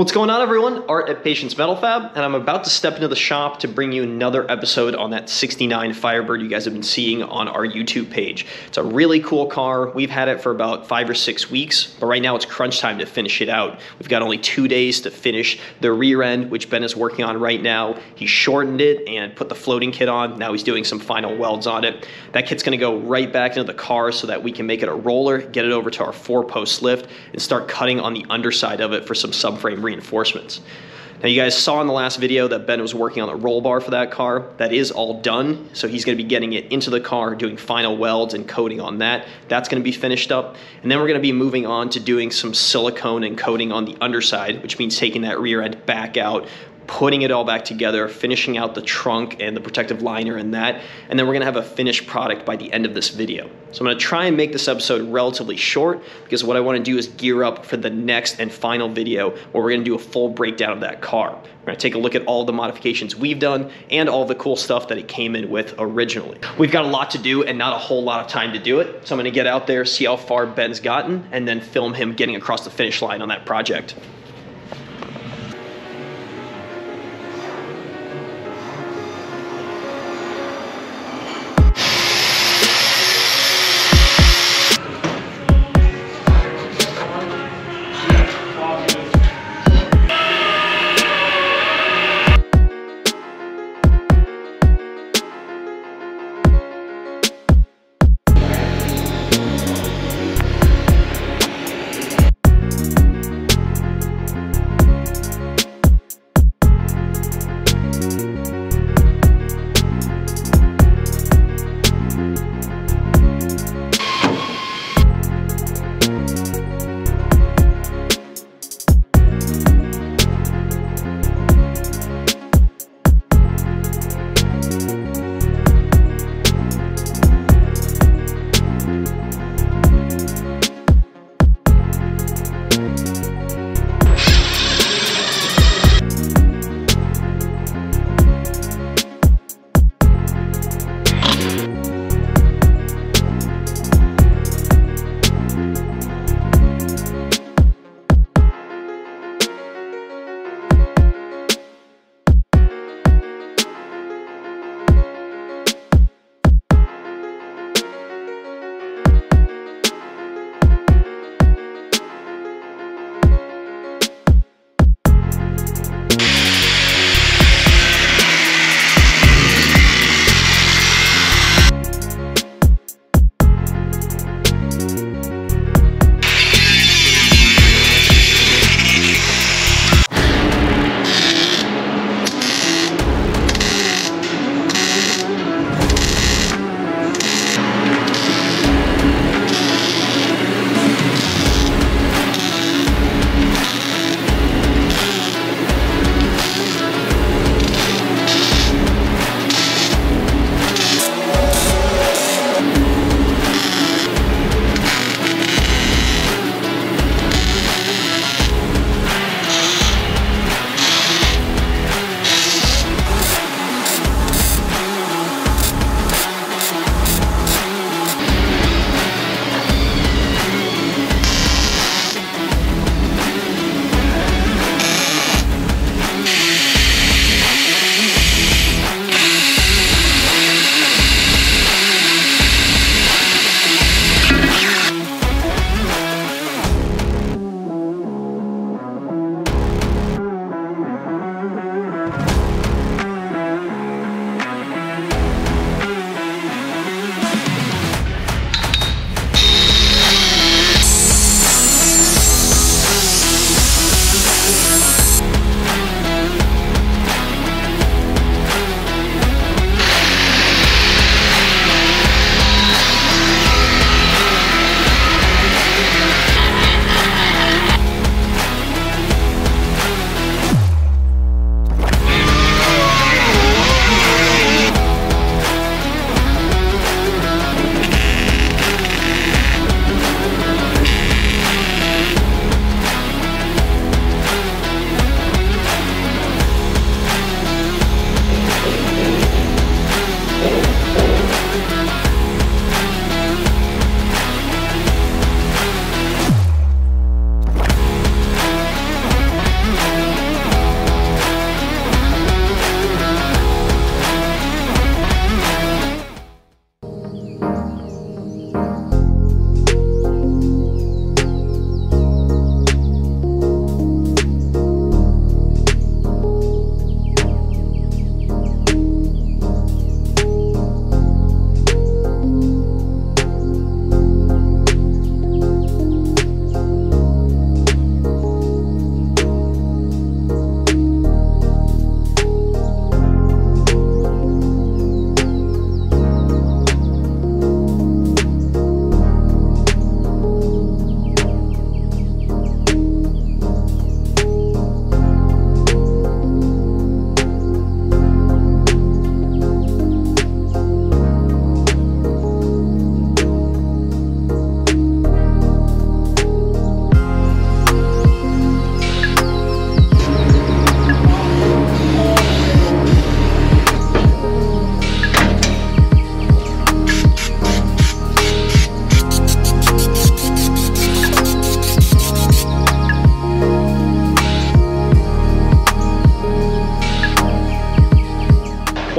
What's going on, everyone? Art at Patience Metal Fab, and I'm about to step into the shop to bring you another episode on that 69 Firebird you guys have been seeing on our YouTube page. It's a really cool car. We've had it for about five or six weeks, but right now it's crunch time to finish it out. We've got only two days to finish the rear end, which Ben is working on right now. He shortened it and put the floating kit on. Now he's doing some final welds on it. That kit's gonna go right back into the car so that we can make it a roller, get it over to our four post lift, and start cutting on the underside of it for some subframe reinforcements. Now you guys saw in the last video that Ben was working on the roll bar for that car. That is all done. So he's gonna be getting it into the car, doing final welds and coating on that. That's gonna be finished up. And then we're gonna be moving on to doing some silicone and coating on the underside, which means taking that rear end back out, putting it all back together, finishing out the trunk and the protective liner and that, and then we're gonna have a finished product by the end of this video. So I'm gonna try and make this episode relatively short because what I wanna do is gear up for the next and final video where we're gonna do a full breakdown of that car. We're gonna take a look at all the modifications we've done and all the cool stuff that it came in with originally. We've got a lot to do and not a whole lot of time to do it, so I'm gonna get out there, see how far Ben's gotten, and then film him getting across the finish line on that project.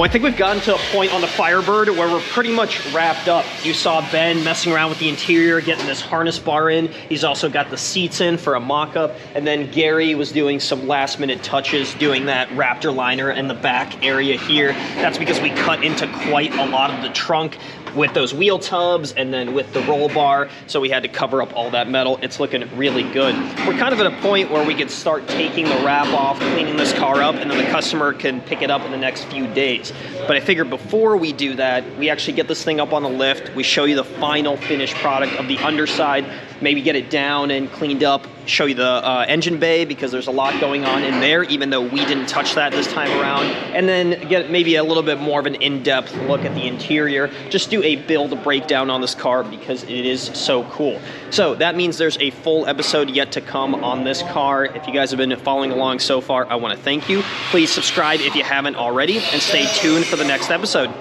I think we've gotten to a point on the Firebird where we're pretty much wrapped up. You saw Ben messing around with the interior, getting this harness bar in. He's also got the seats in for a mock-up. And then Gary was doing some last minute touches, doing that Raptor liner in the back area here. That's because we cut into quite a lot of the trunk with those wheel tubs and then with the roll bar. So we had to cover up all that metal. It's looking really good. We're kind of at a point where we could start taking the wrap off, cleaning this car up, and then the customer can pick it up in the next few days. But I figured before we do that, we actually get this thing up on the lift. We show you the final finished product of the underside, maybe get it down and cleaned up, show you the uh, engine bay because there's a lot going on in there, even though we didn't touch that this time around. And then get maybe a little bit more of an in-depth look at the interior. Just do a build breakdown on this car because it is so cool. So that means there's a full episode yet to come on this car. If you guys have been following along so far, I want to thank you. Please subscribe if you haven't already and stay tuned for the next episode.